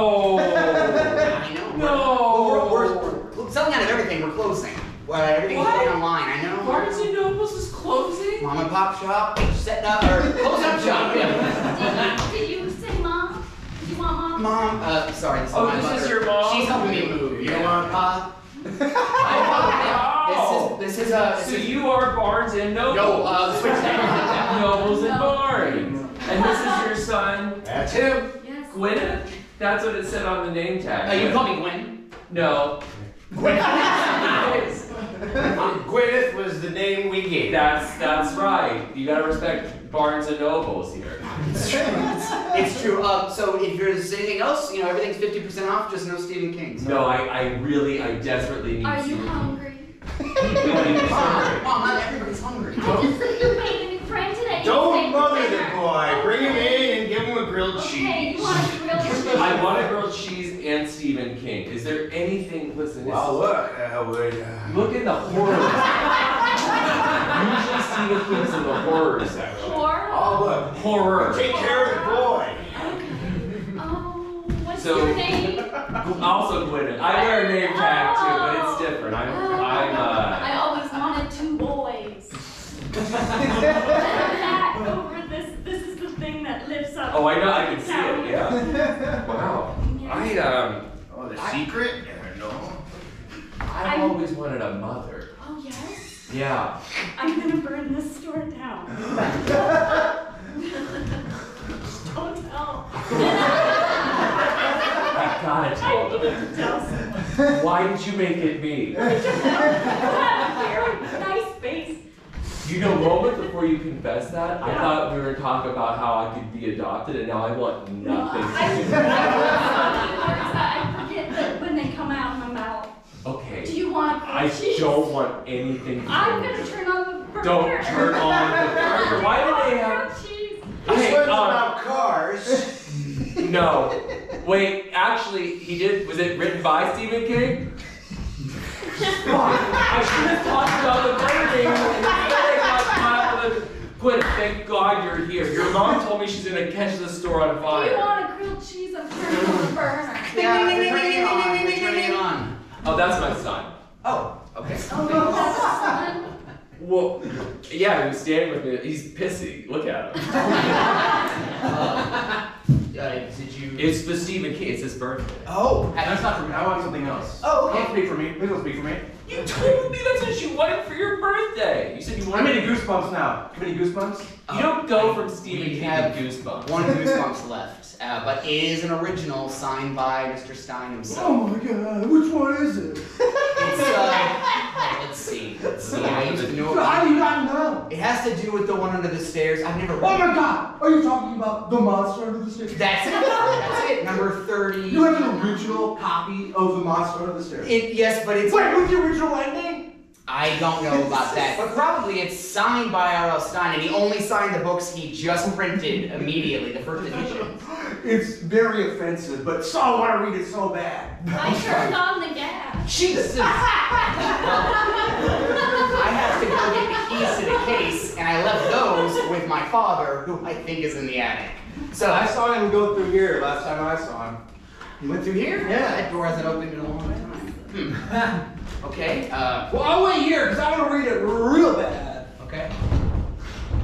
No. I know. No. We're, we're, we're, we're selling out of everything. We're closing. Well, everything's What? going online. I know. Barnes and Nobles is closing. Mom and pop shop setting up or closing up shop. Yeah. Did you say mom? Did you want mom? Mom. Uh, sorry. This is Oh, my this is your mom? She's helping me move. You Yeah. know, Mom, Pop. Wow. This is this is a. So is, you are Barnes and Nobles. no. Uh, switch that. Nobles and Barnes. And this is your son, That's him. Yes. Gwyneth? That's what it said on the name tag. Uh, you call me Gwen. No. Gwyneth was the name we gave. That's that's right. You gotta respect Barnes and Nobles here. It's true. It's true. Um, so if there's anything else, you know, everything's fifty percent off. Just no Stephen King. So. No, I, I really, I desperately need Are to. you hungry? Mom, Mom, not everybody's hungry. I just you made a new friend today. Don't saved mother the boy. Bring him in and give him a grilled Okay, cheese. you want a grilled cheese? I want a grilled cheese and Stephen King. Is there anything? Listen, this Well, is- look, uh, would, uh, look in the horror. Usually Stephen King's in the horror section. Or, oh look, Horror. take care of the boy. oh, what's So- your name? Also Gwyneth. I wear a name tag too, but it's different. I'm, I'm, uh. I always wanted two boys. that over this, this is the thing that lifts up. Oh, I know. I can see it. Yeah. Wow. I um. Oh, the secret? Yeah, no. I've always wanted a mother. Oh, yes? Yeah. I'm gonna burn this store down. Just don't tell. I gotta I tell need them. to tell someone. Why did you make it me? You have a very nice face. You know, moment before you confessed that, I thought we were gonna talk about how I could be adopted, and now I want nothing I, to do. I forget that when they come out of my mouth. Okay. Do you want I cheese? don't want anything to I'm gonna turn on the burger. Don't turn on the burger. Why do they have? Grilled cheese. This Hey, one's um, about cars. No. Wait, actually, he did. Was it written by Stephen King? I should have talked about the burning caught with a- Gwen, thank God you're here. Your mom told me she's gonna catch the store on Do you fire. want a grilled cheese? I'm turning on the burner. Yeah, they're turning it on. They're turning it on. Oh, that's my son. Oh, okay. Oh, that's fun. Well, yeah, he was standing with me. He's pissy. Look at him. Uh, uh, did you? It's the Stephen King. It's his birthday. Oh, That's not for me. I want something else. Oh, Don't okay. speak for me. Please don't speak for me. You told me that's what you wanted for your birthday. You said you wanted. I'm wanted. getting goosebumps now. Too many goosebumps? You don't go from Stephen We King have to Goosebumps. One Goosebumps left, uh, but it is an original signed by Mr. Stine himself. Oh my god, which one is it? It's uh, let's see, let's see. I used to know. How do you not know? It has to do with the one under the stairs. I've never Oh read. my god, are you talking about the monster under the stairs? That's it. That's it. Number thirty. You have an original copy of the monster under the stairs. It yes, but it's. Wait, with the original ending? I don't know about that, but probably it's signed by R.L. Stine, and he only signed the books he just printed immediately, the first edition. It's very offensive, but so I want to read it so bad. I turned on the gas. Jesus! I have to go get the keys to the case, and I left those with my father, who I think is in the attic. So I saw him go through here last time I saw him. He went through here? Yeah. That door hasn't opened in a long time. Hmm. Okay. Uh. Well, I'll wait here because I want to read it real bad. Okay.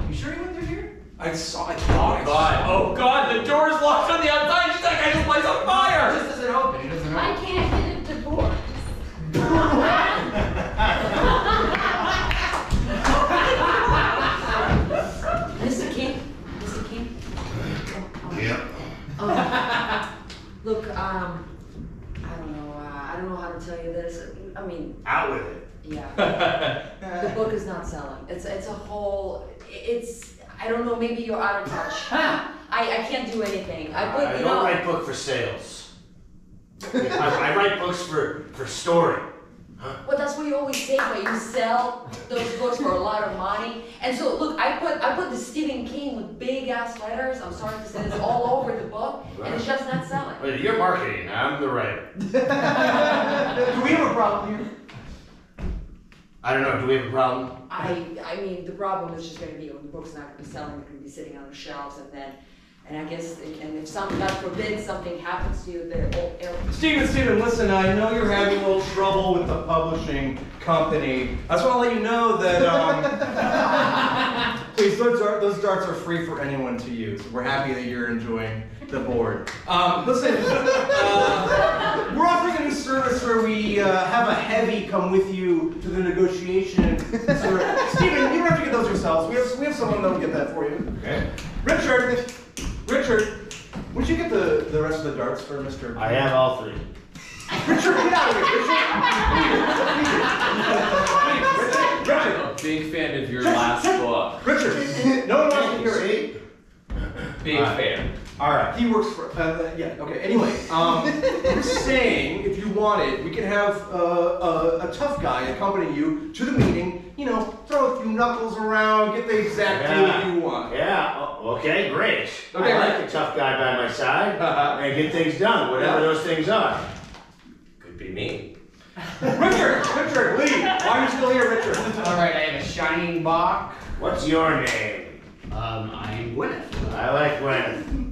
You sure you went through here? I saw. I thought I. God, oh God, the door is locked on the outside. She's like, I just lights on It fire. just doesn't open. It doesn't I open. can't get a divorce. Mr. King? Mr. King? Yep. Oh, look, um, I don't know, uh, I don't know how to tell you this. I mean, Out with it. yeah, the book is not selling. It's, it's a whole, it's, I don't know, maybe you're out of touch. I, I can't do anything. I put, I you don't know. write book for sales. I, I write books for for story. Well, that's what you always say, but you sell those books for a lot of money. And so, look, I put I put the Stephen King with big ass letters. I'm sorry to say this all over the book, and it's just not selling. But you're marketing. I'm the writer. Do we have a problem here? I don't know. Do we have a problem? I, I mean, the problem is just gonna be when the book's not gonna be selling, it's gonna be sitting on the shelves and then, and I guess, and if some, God forbid, something happens to you, they're all, they're- Steven, Steven, listen, I know you're having a little trouble with the publishing company. I just want to let you know that, um, please, those, dart, those darts are free for anyone to use. We're happy that you're enjoying the board. Um, listen, uh, we're offering a new service where we uh, have a heavy come with you to the negotiation. So, Steven, you don't have to get those yourselves. We have, we have someone that'll get that for you. Okay. Richard, Richard, would you get the, the rest of the darts for Mr. I have all three. Richard, get out of here, Richard! Richard, I'm a big fan of your last book. Richard, no one wants to hear it. See? Big Alright. fan. All right, he works for. Uh, yeah. Okay. Anyway, um, we're saying if you wanted, we could have uh, a, a tough guy accompany you to the meeting. You know, throw a few knuckles around, get the exact deal you want. Yeah. Okay. Great. Okay. I like a tough guy by my side Uh-huh. and get things done, whatever Yeah. those things are. Could be me. Richard, Richard, leave. Why are you still here, Richard? All right, I have a shining box. What's your name? Um, I'm Gwyneth. I like when.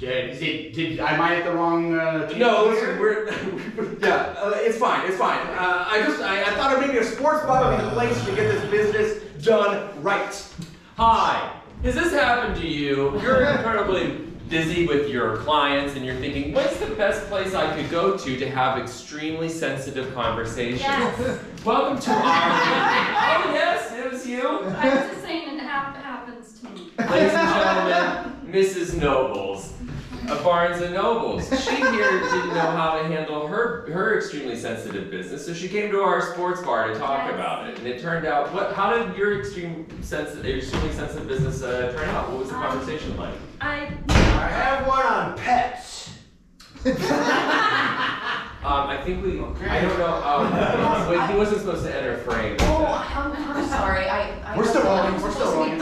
Did, did, did I might have the wrong? Uh, No, here? listen, we're yeah, uh, it's fine, it's fine. Uh, I just I, I thought maybe a sports bar would be the place to get this business done right. Hi. Has this happened to you? You're incredibly busy with your clients and you're thinking, what's the best place I could go to to have extremely sensitive conversations? Yes. Welcome to our Oh yes, it was you. I was just saying it hap- happens to me. Ladies and gentlemen, Mrs. Nobles of Barnes and Nobles. She here didn't know how to handle her her extremely sensitive business, so she came to our sports bar to talk Yes. about it. And it turned out, what? How did your extreme sensitive, extremely sensitive business uh, turn out? What was the Um, conversation like? I, I have one on pets. Um, I think we. I don't know. Um, wait, he wasn't supposed to enter frame. oh. I'm, I'm sorry, I. I We're still I'm rolling, we're still supposed rolling.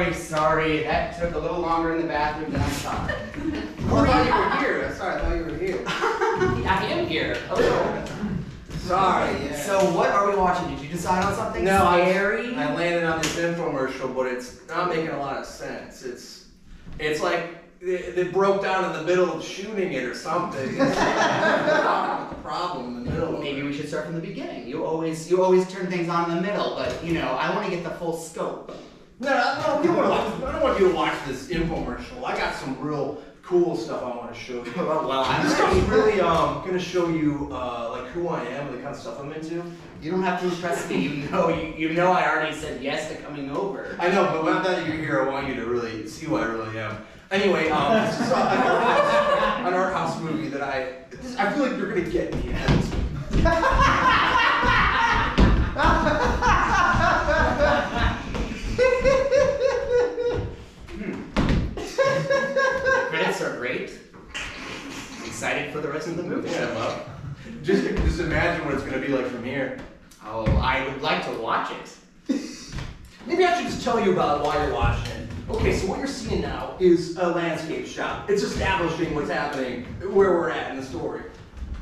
Sorry, sorry. That took a little longer in the bathroom than I thought. I thought you were here. Sorry, I thought you were here. I am here. Hello. Sorry. Yeah. So what are we watching? Did you decide on something No, I- scary? I landed on this infomercial, but it's not making a lot of sense. It's it's like they, they broke down in the middle of shooting it or something. The problem in the middle. Maybe we should start from the beginning. You always you always turn things on in the middle, but you know I want to get the full scope. No, no, you want to watch. I don't want you to watch this infomercial. I got some real cool stuff I want to show you. well, I'm I'm just really um gonna show you uh like who I am and the kind of stuff I'm into. You don't have to impress me. You know you, you know I already said yes to coming over. I know, but now that you're here, I want you to really see who I really am. Anyway, um, this is uh, an, art house, an art house movie that I. This, I feel like you're gonna get me. For the rest of the movie. Yeah, well, just just imagine what it's gonna be like from here. Oh, I would like to watch it. Maybe I should just tell you about it while you're watching it. Okay, so what you're seeing now is a landscape shot. It's establishing what's happening, where we're at in the story.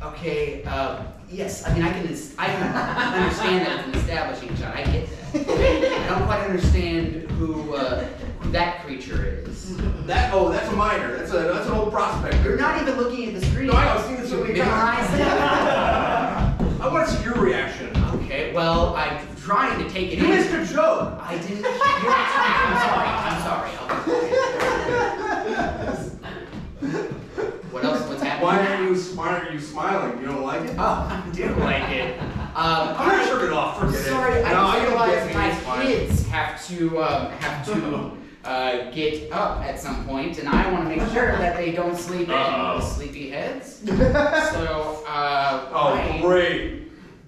Okay, uh, yes, I mean, I can, I can understand that it's an establishing shot, I get that. I don't quite understand who, uh, who that creature is. That oh, that's a miner. That's a that's an old prospector. You're not even looking at the screen. No, I know, I've seen this so many times. I want to see your reaction. Okay, well, I'm trying to take it You in. missed a joke. I didn't, you're, I'm sorry, I'm sorry. I'll- What else, what's happening? Why aren't you why aren't you smiling? You don't like it? Oh, I do like it. Um, I'm gonna turn it off. Forget it. Sorry, I no, just don't realized get my kids have to um, have to uh, get up at some point, and I want to make sure that they don't sleep in Uh-oh. with sleepy heads. So, uh, Oh, I- great.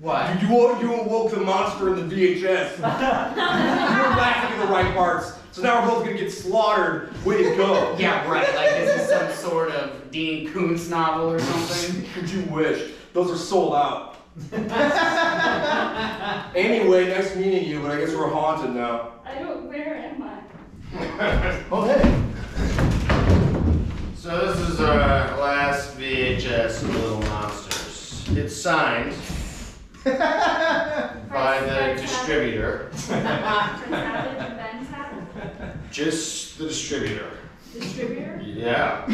What? You, you, woke, you awoke the monster in the VHS. you were laughing at the right parts. So now we're both gonna get slaughtered. Way to go. Yeah, right. Like this is some sort of Dean Koontz novel or something. Could you wish? Those are sold out. anyway, nice meeting you, but I guess we're haunted now. I don't, where am I? Oh, hey. So this is our last VHS of Little Monsters. It's signed by the distributor, Prince Habit and Ben's Habit? just the distributor. Distributor? Yeah,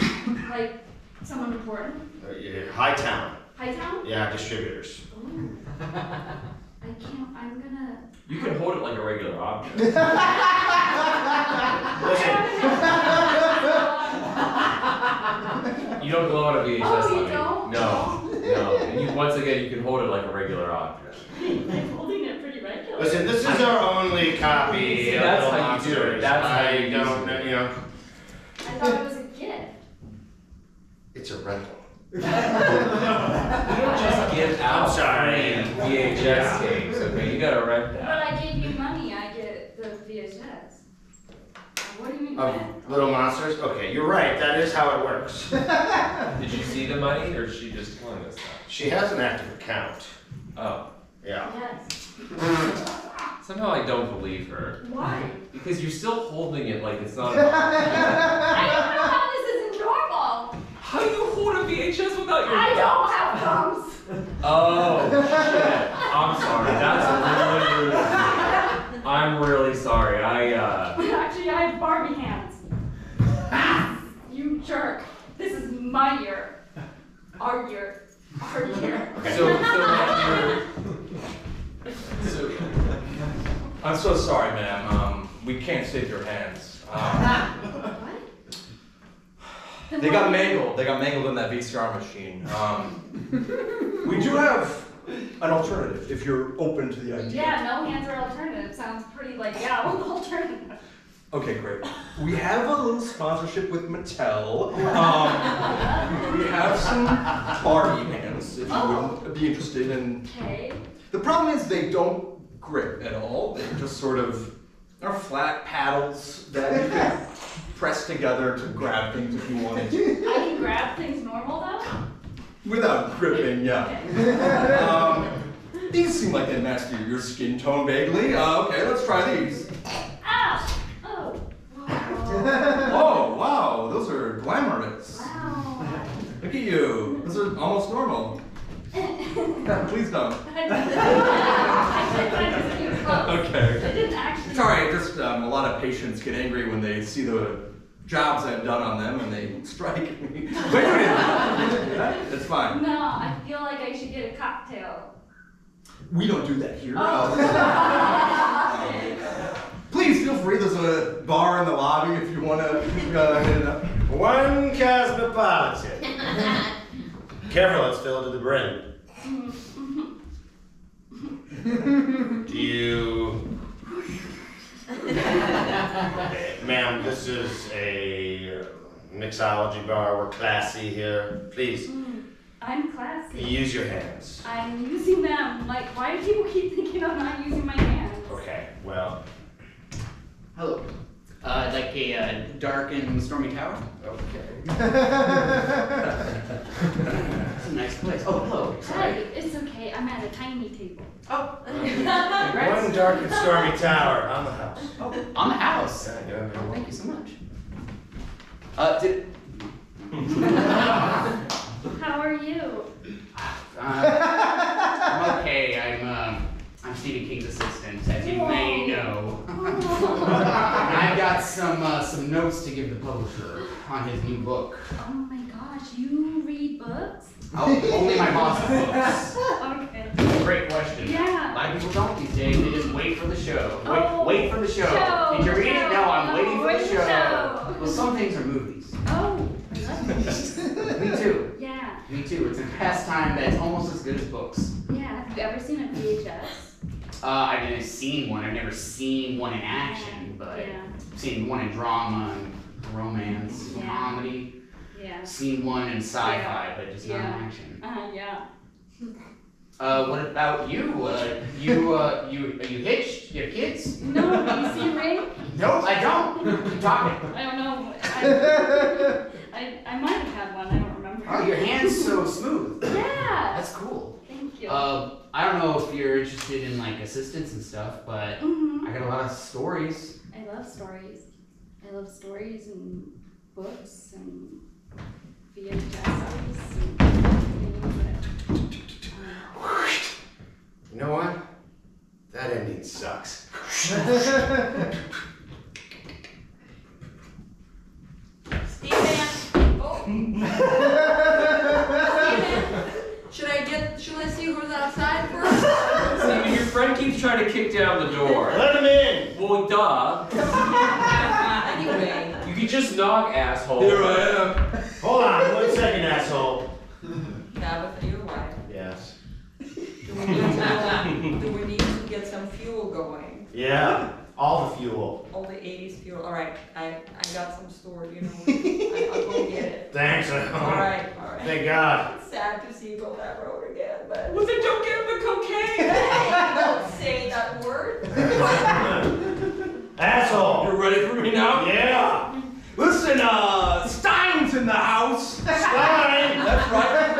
Like someone important? Uh, yeah, Hightown. Hightown? Yeah, distributors. Ooh. I can't, I'm gonna. You can hold it like a regular object. Listen, You don't glow out a VHS. Oh, you honey. don't? No, no. And you, once again, you can hold it like a regular object. I'm holding it pretty regular. listen. This is our only copy See, of that's Little how you do it. Monsters. That's how I you don't, use it. you know, I thought it was a gift. it's a rental. We don't just give out I'm sorry. free VHS tapes, okay? You gotta rent that. I gave you money, I get the VHS. What do you mean? Of rent? Little Monsters. Okay, you're right. That is how it works. Did you see the money, or is she just telling us that? She has an active account. Oh. Yeah. Yes. Somehow I don't believe her. Why? Because you're still holding it like it's not a I don't know how this isn't normal. How do you hold a VHS without your I don't have thumbs. Oh, my year. Our year. Our year. So, so that you're. So, I'm so sorry, ma'am. Um, we can't save your hands. Um, What? they got mangled. They got mangled in that VCR machine. Um, we do have an alternative if you're open to the idea. Yeah, no hands are alternative. Sounds pretty like, yeah, alternative. Okay, great. We have a little sponsorship with Mattel. Um, we have some Barbie hands if you Oh. would be interested in. Okay. The problem is they don't grip at all. They just sort of are flat paddles that you can press together to grab things if you wanted to. I can grab things normal though? Without gripping, yeah. Okay. Um, these seem like they match your, your skin tone vaguely. Uh, okay, let's try these. Oh. Wow. Those are glamorous. Wow. Look at you. Those are almost normal. Please don't. I did find this cute clothes. Okay. I. It's alright, just um, a lot of patients get angry when they see the jobs I've done on them and they strike me. But you didn't. You didn't do that. It's fine. No, I feel like I should get a cocktail. We don't do that here. Oh. Please feel free. There's a bar in the lobby if you want to uh, hit it up. One cosmopolitan. Careful, it's filled to the brim. Do you. Ma'am, this is a mixology bar. We're classy here. Please, I'm classy. use your hands. I'm using them. Like, why do people keep thinking I'm not using my hands? Okay, well, Hello. Uh, like a uh, dark and stormy tower. okay. It's a nice place. Oh, hello. Hey, Sorry. it's okay. I'm at a tiny table. Oh, One dark and stormy tower on the house. oh, on the house. Yeah, yeah, Oh, thank you so much. Uh, did, How are you? uh, I'm okay. I'm, um, I'm Stephen King's assistant, as you may know. And I've got some, uh, some notes to give the publisher on his new book. Oh my gosh, you read books? Oh, only my boss books. Okay. Great question. Yeah. A lot of people don't these days. They just wait for the show. Wait, Oh, wait for the show. show, Did you read it? show. No, I'm waiting for Where's the the show. show? Well, some things are movies. Oh, I love movies. Me too. Yeah, Me too. It's a pastime that's almost as good as books. yeah. Have you ever seen a VHS? Uh, I've never seen one. I've never seen one in action. but Yeah. Seen one in drama and romance, Yeah. comedy. Yeah. Seen one in sci-fi, but just not in action. Uh, yeah. Uh, what about you? Uh, you, uh, you, are you hitched? You have kids? No, do you see Ray? Nope, I don't. Keep talking. I don't know. I, I, I might have had one. I don't remember. Oh, your hand's so smooth. Yeah. That's cool. Thank you. Uh, I don't know if you're interested in like assistants and stuff, but hmm I got a lot of stories. I love stories. I love stories and books and VHSs and things that. Um, You know what? That ending sucks. Steven! Oh. Steven! Should I get, should I see who's outside first? Steven, your friend keeps trying to kick down the door. Let him in! Well, duh. Anyway, You could just knock, asshole. Here I am. Hold on, one second, asshole. Tabitha, you're right. Yes. Do we need to, do we need to get some fuel going? Yeah, all the fuel. All the eighties fuel, alright, I, I got some stored, you know, I- I'll go get it. Thanks. Alright, alright. Thank God. It's sad to see you go that road again, but. Well, then don't give him the cocaine. Hey, don't say that word. Asshole. You're ready for me now? Yeah. Listen, uh, Stine's in the house. Stine. That's right.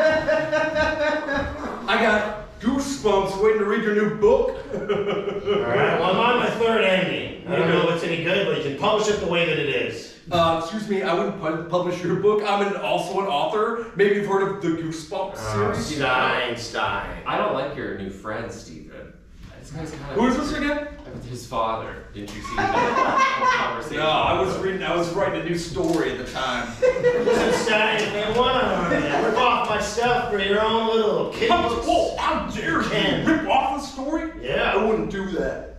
I got goosebumps waiting to read your new book. Alright, well, I'm on my third ending. I don't know if it's any good, but you can publish it the way that it is. Uh, excuse me, I wouldn't pu- publish your book. I'm an, also an author. Maybe you've heard of the Goosebumps Uh, series. Stine, Stine. I don't like your new friend, Steven. This guy's kind of. Who is this again? His father. Didn't you see that conversation? No, I was reading. I was writing a new story at the time. Listen, Stine, if you wanna rip off my stuff for your own little kids. How, whoa, how dare you Ken. rip off the story? I Yeah. Wouldn't do that.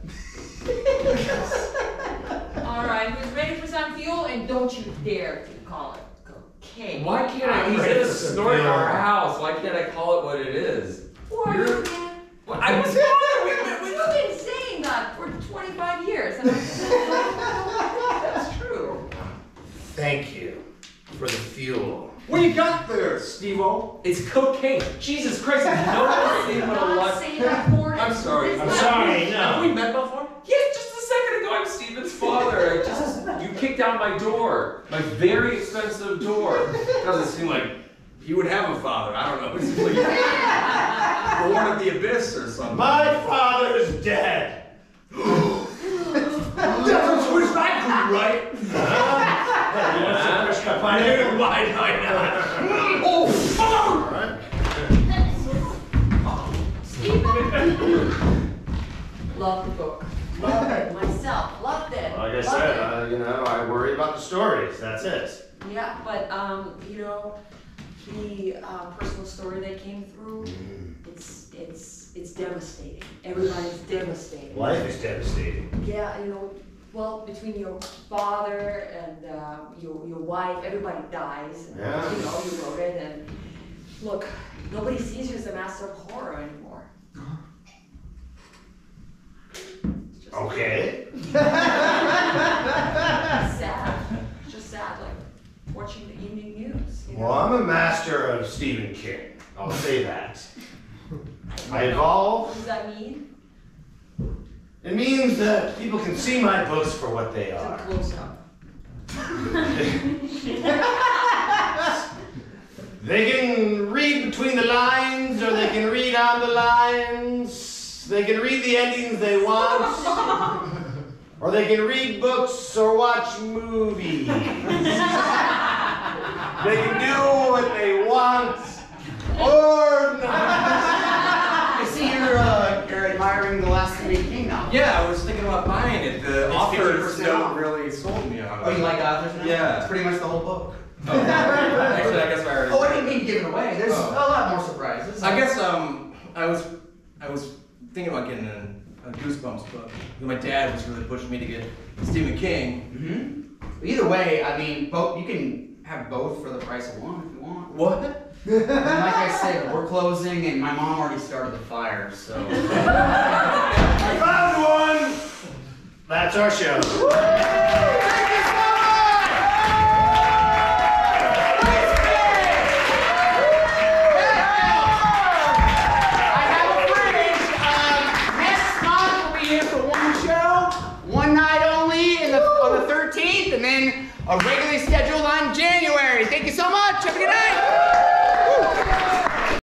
Alright, who's ready for some fuel? And don't you dare to call it cocaine. Why can't I? I'm He's ready in a for some snort in our house. Why can't I call it what it is? Who are You're- Well, I was bothered. We, we, You've been saying that for twenty-five years, and I said, that's true. Thank you for the fuel. What you got there, Steve-O? it's cocaine. Jesus Christ! I've never seen what a Not lot. say that word. I'm sorry, I'm not- sorry, Have we met before? Yes, just a second ago. I'm Steven's father. I just you kicked out my door, my very expensive door. Doesn't seem like He would have a father. I don't know. He's like born of the abyss or something. My father's dead. That's a twist I could write. Hey, you want some fresh cut pineapple? Why not? Oh, fuck! Love the book. Love it myself. Loved it. Like I Loved said, uh, you know, I worry about the stories. That's it. Yeah, but um, you know, the uh, personal story that came through, it's it's it's devastating. Everybody's devastated. Life is devastating. Yeah, you know, well, between your father and uh, your your wife, everybody dies. And, Yeah. You know, you wrote it, and look, nobody sees you as a master of horror anymore. Okay. sad. It's just sad, like watching the evening news. You know? Well, I'm a master of Stephen King. I'll say that. I evolve. What does that mean? It means that people can see my books for what they are. They can read between the lines, or they can read on the lines. They can read the endings they want, or they can read books or watch movies. they can do what they want, or not. I see you're uh, you're admiring the last Stephen King now. Yeah, I was thinking about buying it. The It's author's 50% note off. really sold me on it. Oh, you like authors now? Yeah. It's pretty much the whole book. Oh, actually, I guess I already. Oh, I didn't mean to give it away. There's Oh. a lot more surprises. I guess um, I was, I was thinking about getting a, a Goosebumps book. My dad was really pushing me to get Stephen King. Mm-hmm. Either way, I mean, both you can have both for the price of one if you want. What? And like I said, we're closing, and my mom already started the fire, so. That's our show. Thank you so much! I have a fridge. Um, next month we'll be here for one show, one night only on the 13th, and then a regularly scheduled on January.